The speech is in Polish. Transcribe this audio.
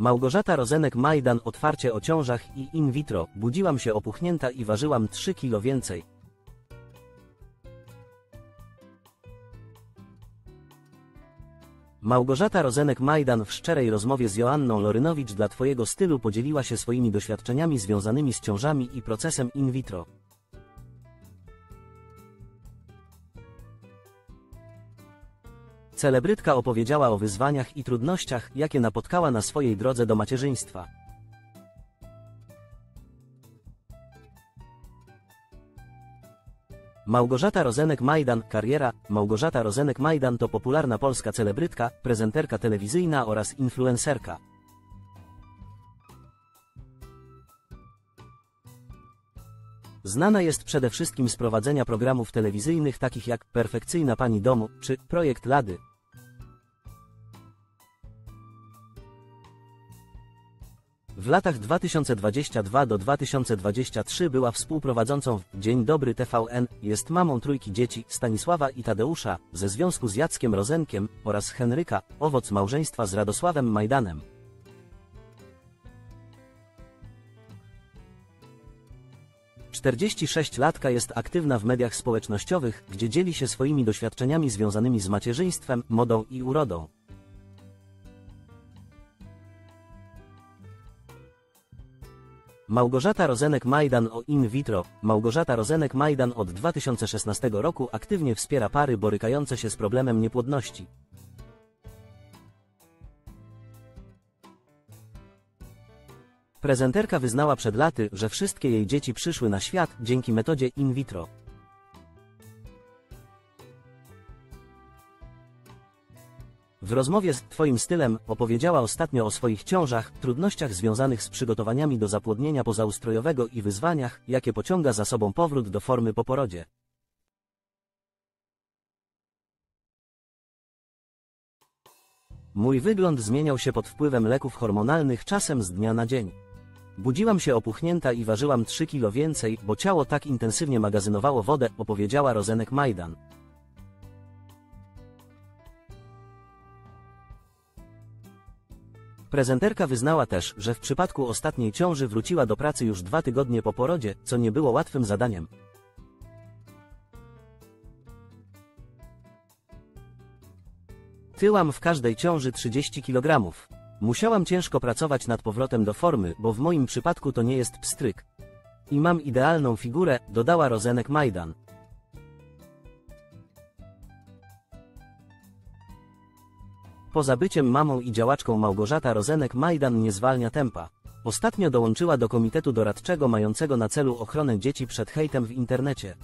Małgorzata Rozenek-Majdan otwarcie o ciążach i in vitro. Budziłam się opuchnięta i ważyłam 3 kilo więcej. Małgorzata Rozenek-Majdan w szczerej rozmowie z Joanną Lorynowicz dla Twojego stylu podzieliła się swoimi doświadczeniami związanymi z ciążami i procesem in vitro. Celebrytka opowiedziała o wyzwaniach i trudnościach, jakie napotkała na swojej drodze do macierzyństwa. Małgorzata Rozenek-Majdan, kariera Małgorzata Rozenek-Majdan to popularna polska celebrytka, prezenterka telewizyjna oraz influencerka. Znana jest przede wszystkim z prowadzenia programów telewizyjnych takich jak Perfekcyjna Pani Domu czy Projekt Lady. W latach 2022 do 2023 była współprowadzącą w Dzień Dobry TVN, jest mamą trójki dzieci Stanisława i Tadeusza, ze związku z Jackiem Rozenkiem oraz Henryka, owoc małżeństwa z Radosławem Majdanem. Czterdzieści latka jest aktywna w mediach społecznościowych, gdzie dzieli się swoimi doświadczeniami związanymi z macierzyństwem, modą i urodą. Małgorzata Rozenek-Majdan o in vitro. Małgorzata Rozenek-Majdan od 2016 roku aktywnie wspiera pary borykające się z problemem niepłodności. Prezenterka wyznała przed laty, że wszystkie jej dzieci przyszły na świat dzięki metodzie in vitro. W rozmowie z Twoim stylem opowiedziała ostatnio o swoich ciążach, trudnościach związanych z przygotowaniami do zapłodnienia pozaustrojowego i wyzwaniach, jakie pociąga za sobą powrót do formy po porodzie. Mój wygląd zmieniał się pod wpływem leków hormonalnych czasem z dnia na dzień. Budziłam się opuchnięta i ważyłam 3 kilo więcej, bo ciało tak intensywnie magazynowało wodę, opowiedziała Rozenek Majdan. Prezenterka wyznała też, że w przypadku ostatniej ciąży wróciła do pracy już dwa tygodnie po porodzie, co nie było łatwym zadaniem. Tyłam w każdej ciąży 30 kg. Musiałam ciężko pracować nad powrotem do formy, bo w moim przypadku to nie jest pstryk. I mam idealną figurę, dodała Rozenek Majdan. Poza byciem mamą i działaczką Małgorzata Rozenek-Majdan nie zwalnia tempa. Ostatnio dołączyła do komitetu doradczego mającego na celu ochronę dzieci przed hejtem w internecie.